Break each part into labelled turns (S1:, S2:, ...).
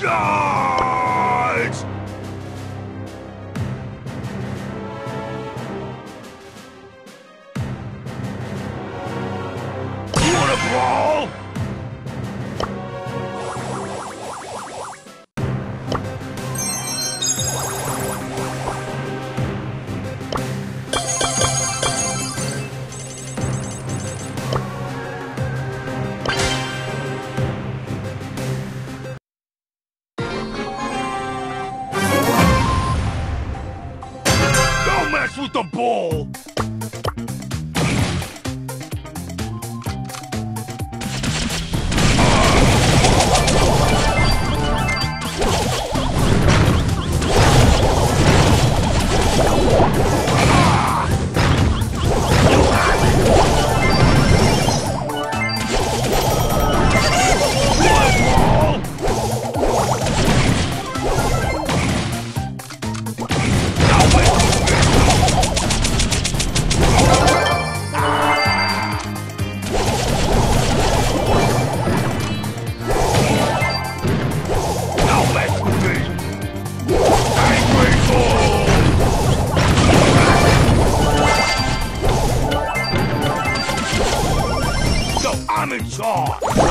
S1: Charge! I'm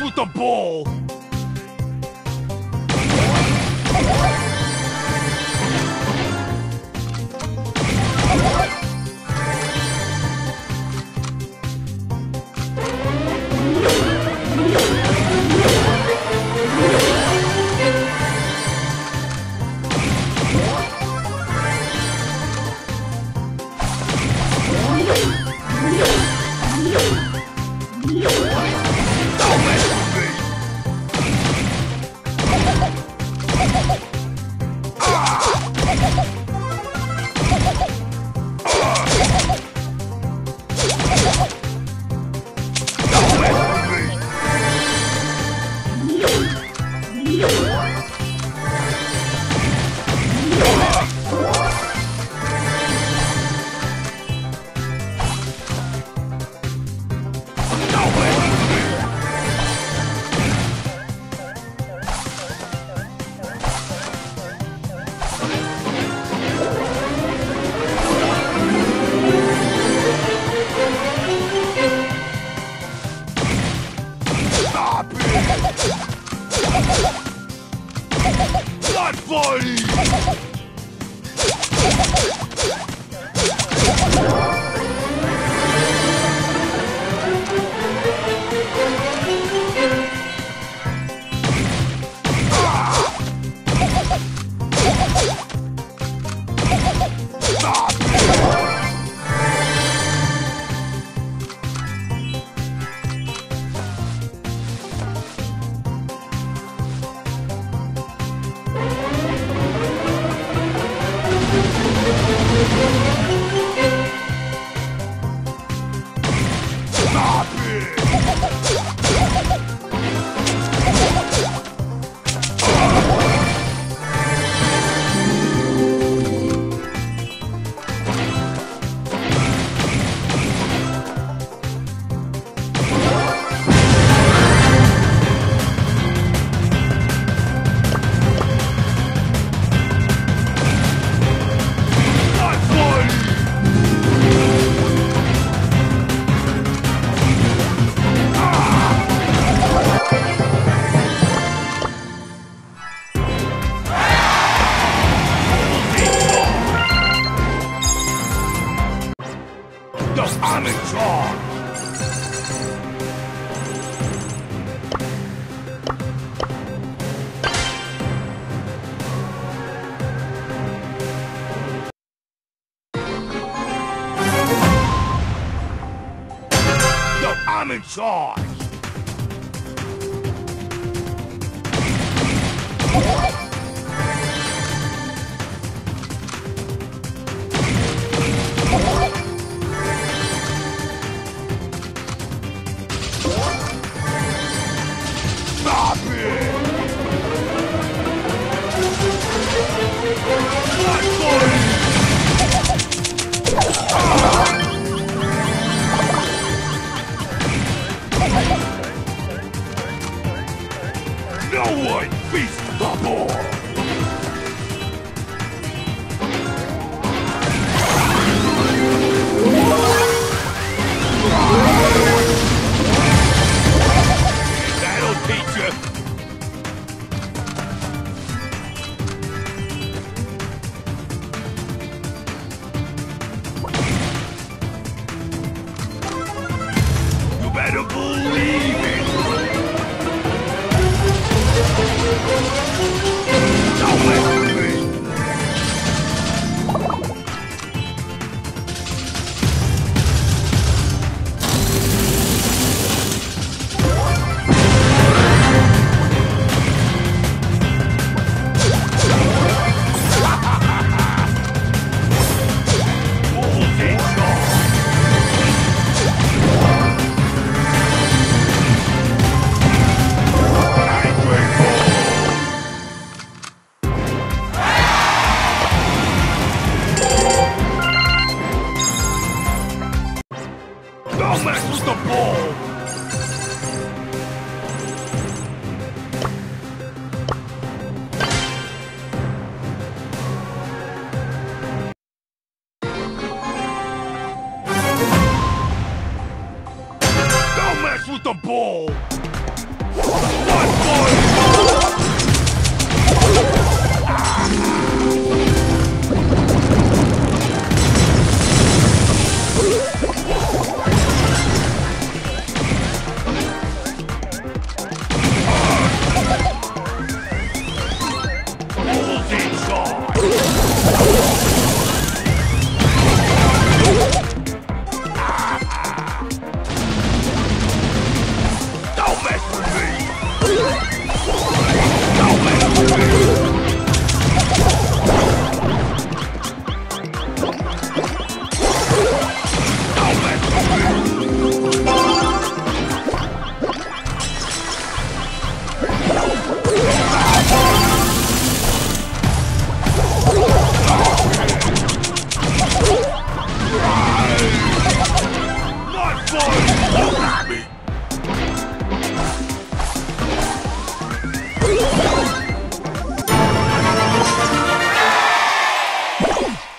S1: With the ball! I'm in charge! incredible with the ball! Not mine!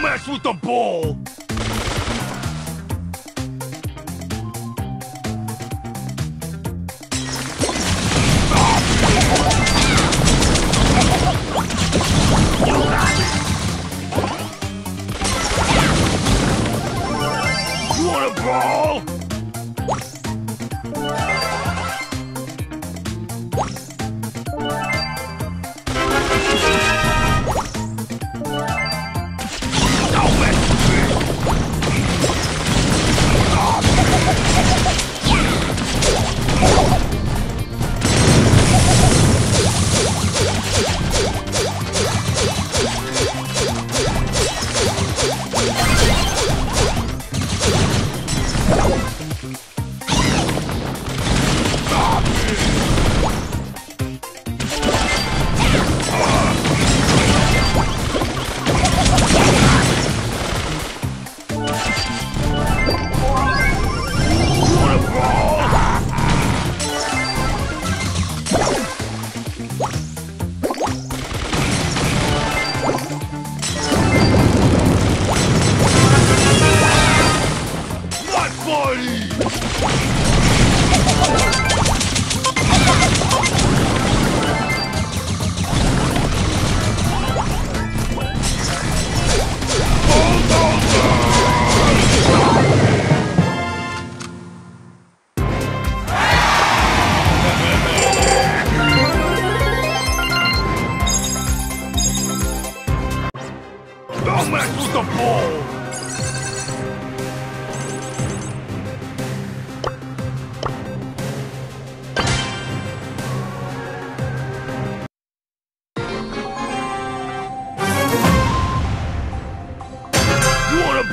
S1: Don't mess with the ball! You want a ball?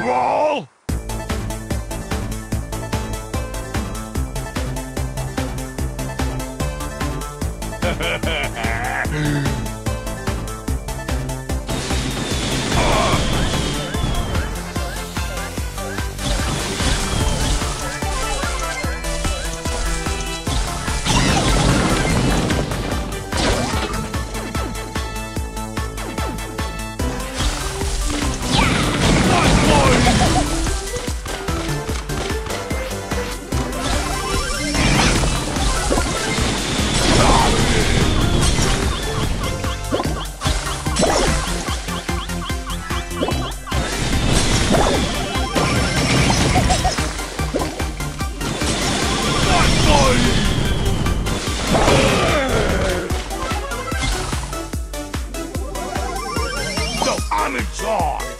S1: roll! I'm in charge.